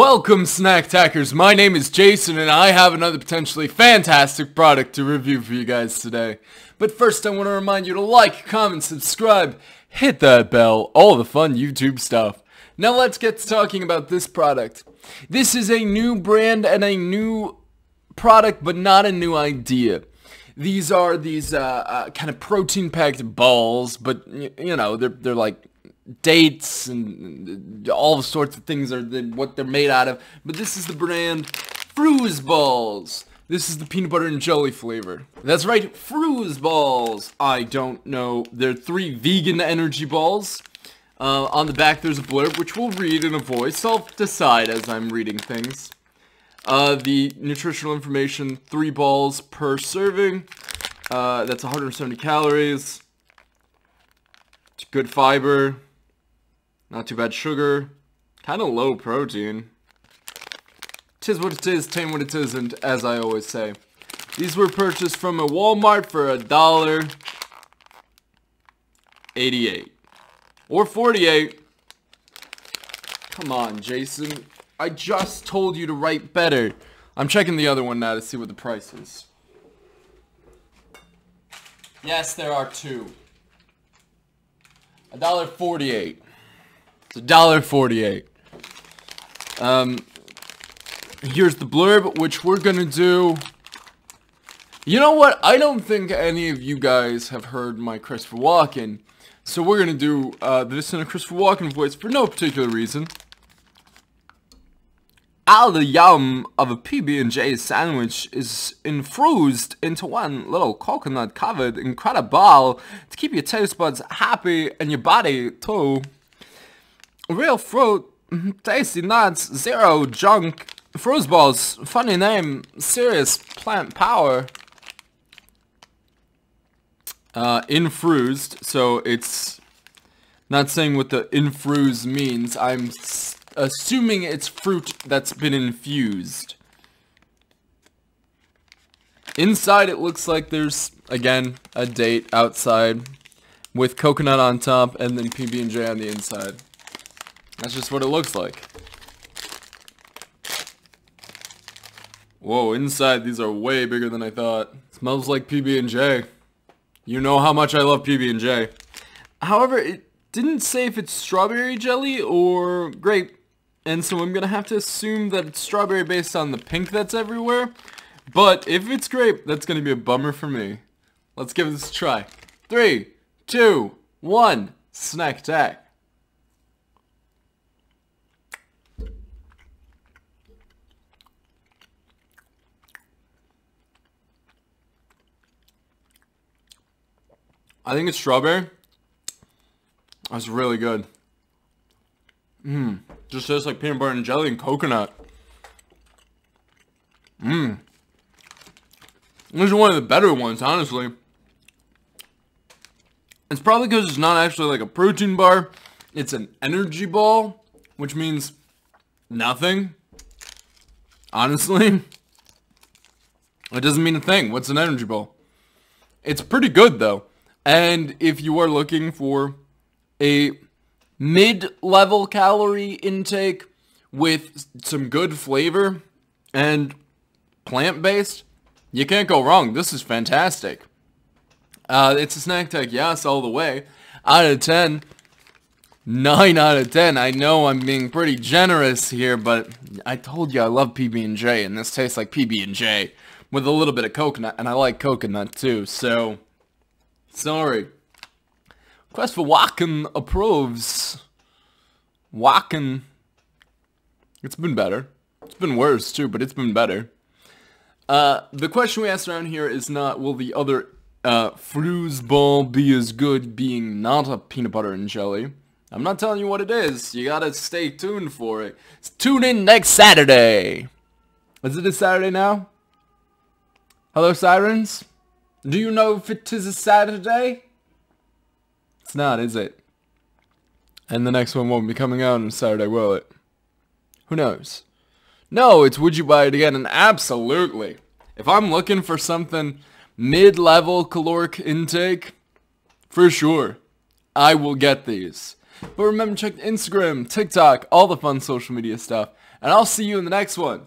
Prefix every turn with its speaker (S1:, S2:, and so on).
S1: Welcome, Snack Attackerz. My name is Jason, and I have another potentially fantastic product to review for you guys today. But first, I want to remind you to like, comment, subscribe, hit that bell, all the fun YouTube stuff. Now let's get to talking about this product. This is a new brand and a new product, but not a new idea. These are these uh, uh, kind of protein-packed balls, but you know they're they're like dates and all sorts of things are the, what they're made out of. But this is the brand Frooze Balls. This is the peanut butter and jelly flavor. That's right, Frooze Balls. I don't know. They're three vegan energy balls. Uh, on the back there's a blurb which we'll read in a voice. I'll decide as I'm reading things. Uh, the nutritional information, three balls per serving. Uh, that's 170 calories. It's Good fiber. Not too bad sugar. Kind of low protein. Tis what it is, tame what it isn't, as I always say. These were purchased from a Walmart for a dollar 88 or 48. Come on, Jason. I just told you to write better. I'm checking the other one now to see what the price is. Yes, there are two. A dollar forty-eight. It's a dollar forty-eight. Um, here's the blurb, which we're gonna do. You know what? I don't think any of you guys have heard my Christopher Walken, so we're gonna do uh, this in a Christopher Walken voice for no particular reason. All the yum of a PB&J sandwich is infused into one little coconut-covered incredible ball to keep your taste buds happy and your body too. Real fruit, tasty nuts, zero junk, Frooze balls, funny name, serious plant power. Uh, infused, so it's not saying what the infused means. I'm assuming it's fruit that's been infused. Inside it looks like there's, again, a date outside with coconut on top and then PB&J on the inside. That's just what it looks like. Whoa, inside these are way bigger than I thought. smells like PB&J. You know how much I love PB&J. However, it didn't say if it's strawberry jelly or grape and so I'm going to have to assume that it's strawberry based on the pink that's everywhere. But if it's grape, that's going to be a bummer for me. Let's give this a try. Three, two, one, snack attack. I think it's strawberry. That's really good. Mmm. Just tastes like peanut butter and jelly and coconut. Mmm. This is one of the better ones, honestly. It's probably because it's not actually like a protein bar. It's an energy ball, which means nothing. Honestly. It doesn't mean a thing. What's an energy ball? It's pretty good, though. And if you are looking for a mid-level calorie intake with some good flavor and plant-based, you can't go wrong. This is fantastic. Uh, it's a snack tech, yes, all the way. Out of 10, 9 out of 10. I know I'm being pretty generous here, but I told you I love PB&J, and this tastes like PB&J with a little bit of coconut, and I like coconut too, so sorry. Christopher Walken approves. Walken. It's been better. It's been worse too, but it's been better. Uh, the question we asked around here is not will the other uh, ball be as good being not a peanut butter and jelly. I'm not telling you what it is. You gotta stay tuned for it. Tune in next Saturday. Is it a Saturday now? Hello, sirens? Do you know if it is a Saturday? It's not, is it? And the next one won't be coming out on Saturday, will it? Who knows? No, it's would you buy it again? And absolutely. If I'm looking for something mid-level caloric intake, for sure, I will get these. But remember, check Instagram, TikTok, all the fun social media stuff and I'll see you in the next one.